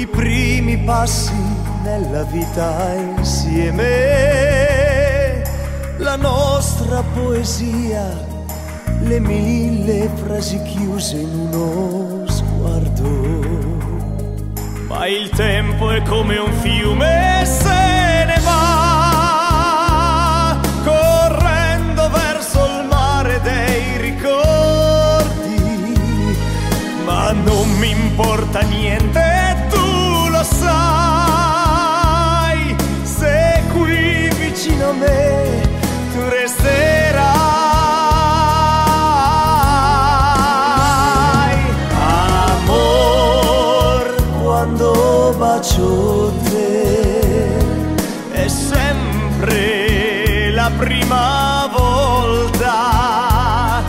i primi passi nella vita insieme, la nostra poesia, le mille frasi chiuse in uno sguardo. Ma il tempo è come un fiume, se bacio te, è sempre la prima volta,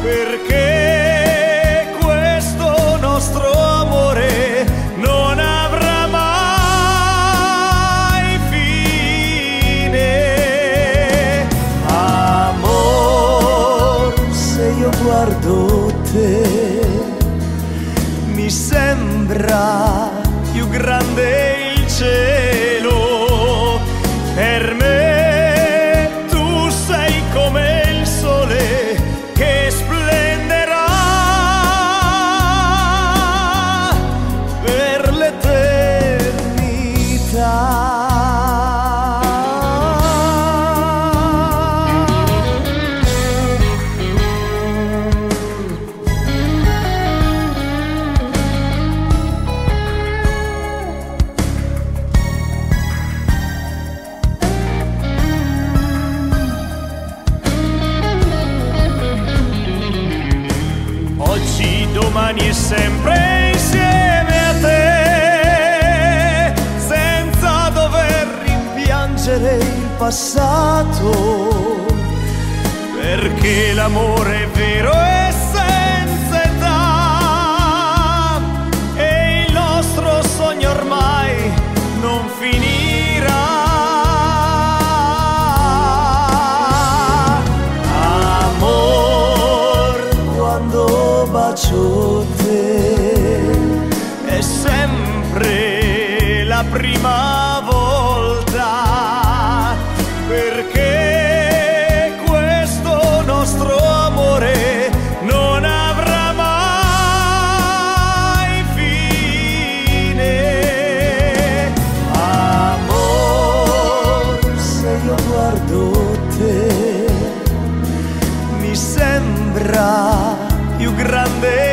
perché questo nostro amore non avrà mai fine. Amor, se io guardo te, mi sembra più grande il cielo. Domani sempre insieme a te, senza dover rimpiangere il passato, perché l'amore è vero e la prima volta perché questo nostro amore non avrà mai fine. Amore se io guardo te mi sembra più grande